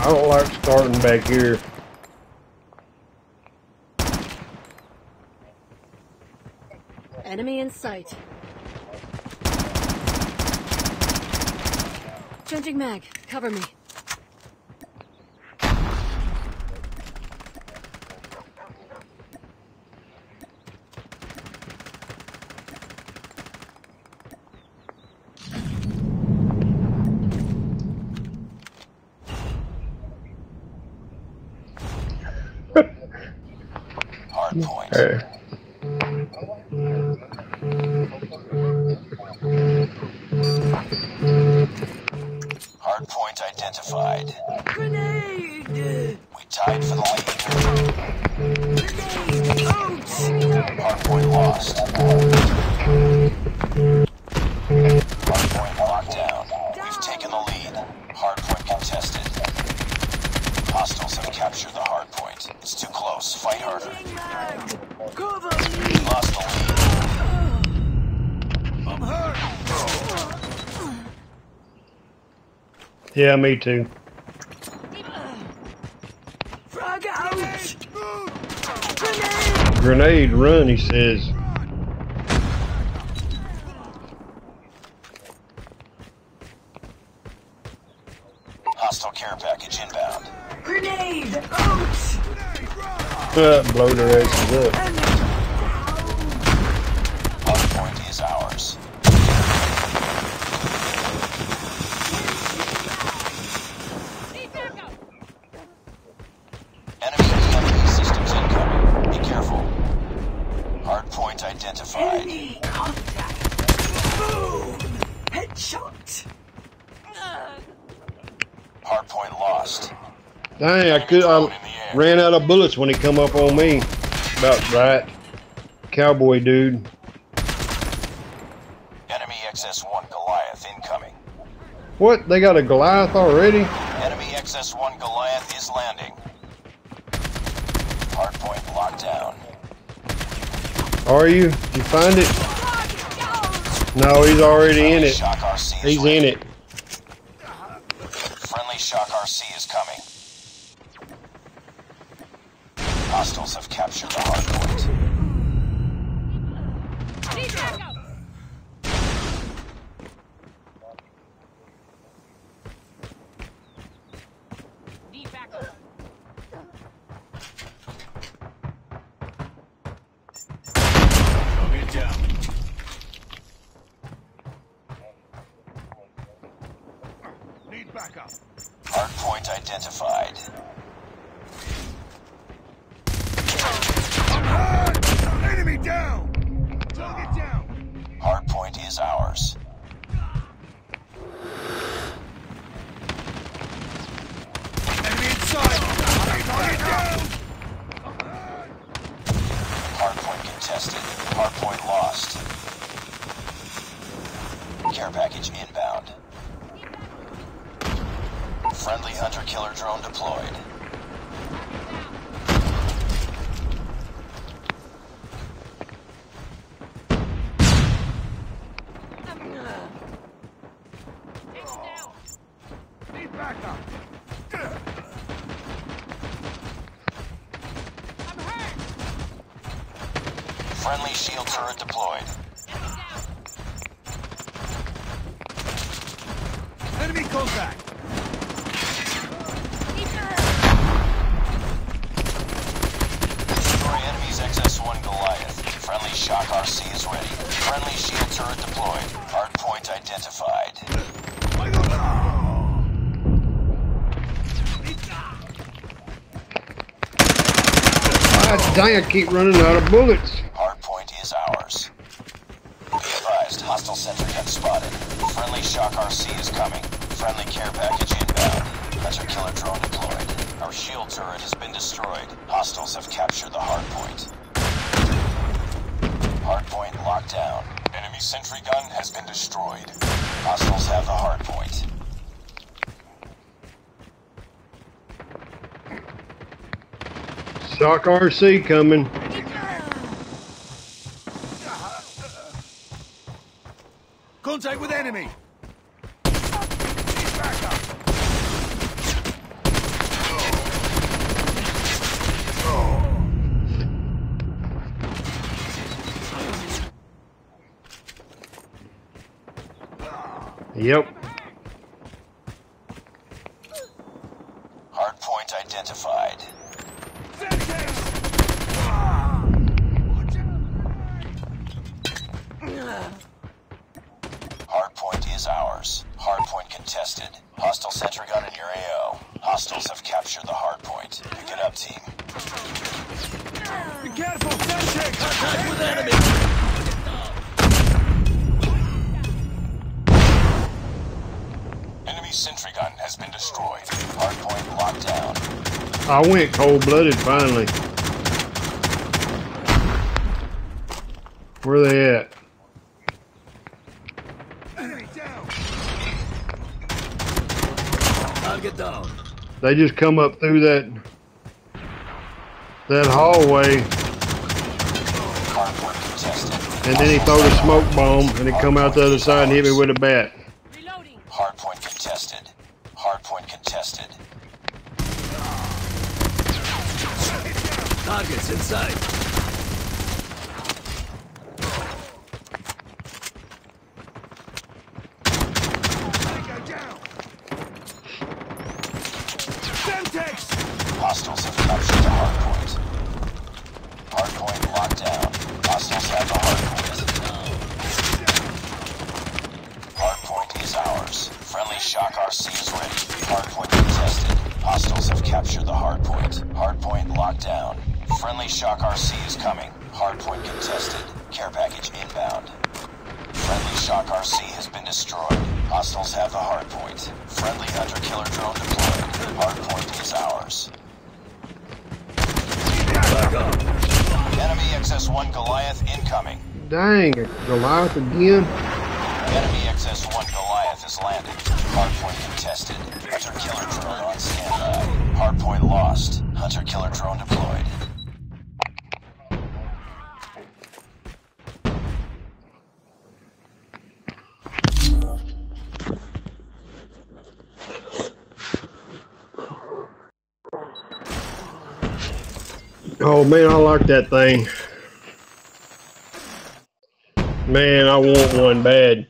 I don't like starting back here. Enemy in sight. Changing mag. Cover me. Hard point. Hey. Hard point identified. Grenade! We tied for the lead. Grenade! Out! Hard point lost. Yeah, me too. Frag out! Grenade! Grenade run, he says. Hostile care package inbound. Grenade! Out! Uh, blow their asses up. Enemy Hard point is ours. Hard point lost. Dang, I could. Um, I ran out of bullets when he come up on me. About right. Cowboy dude. Enemy XS-1 Goliath incoming. What? They got a Goliath already? Enemy XS-1 Goliath is landing. Hardpoint locked down. Are you? Did you find it? No, he's already in it. Shock RC is He's in it. Friendly Shock RC is coming. Hostiles have captured the hard point. Hard point identified. Enemy down! Target down! Hard point is ours. Enemy inside! Target down! Hard point contested. Hard point lost. Care package inbound. Friendly hunter-killer drone deployed. Friendly shield turret deployed. Enemy contact! Destroy enemy's XS-1 Goliath. Friendly Shock RC is ready. Friendly shield turret deployed. Hard point identified. I got Ah, dang, I keep running out of bullets. Hard point is ours. Be advised, hostile sentry gun spotted. Friendly Shock RC is coming. Friendly care package inbound. Hunter killer drone deployed. Our shield turret has been destroyed. Hostiles have captured the hard point. Hard point locked down. Enemy sentry gun has been destroyed. Hostiles have the hard Shock RC coming. Contact with enemy. Yep. Hard point identified. Hard point is ours. Hardpoint contested. Hostile sentry gun in your AO. Hostiles have captured the hard I went cold blooded finally. Where they at? They just come up through that that hallway and then he throwed a smoke bomb and it come out the other side and hit me with a bat. Reloading. Hard point contested. Hard point contested. Targets inside. Tango down! Semtex! Hostiles have captured the hard point. Hard point locked down. Hostiles have the hard point. Hard point is ours. Friendly shock RC is ready. Hard point contested. Hostiles have captured the hard point. Hard point locked down. Friendly shock RC is coming. Hard point contested. Care package inbound. Friendly shock RC has been destroyed. Hostiles have the hard point. Friendly hunter killer drone deployed. Hard point is ours. Enemy XS-1 Goliath incoming. Dang, Goliath again. Enemy XS-1 Goliath is landing. Hardpoint contested. Hunter killer drone on standby. Hardpoint lost. Hunter killer drone deployed. Oh man, I like that thing. Man, I want one bad.